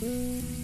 Mm-hmm.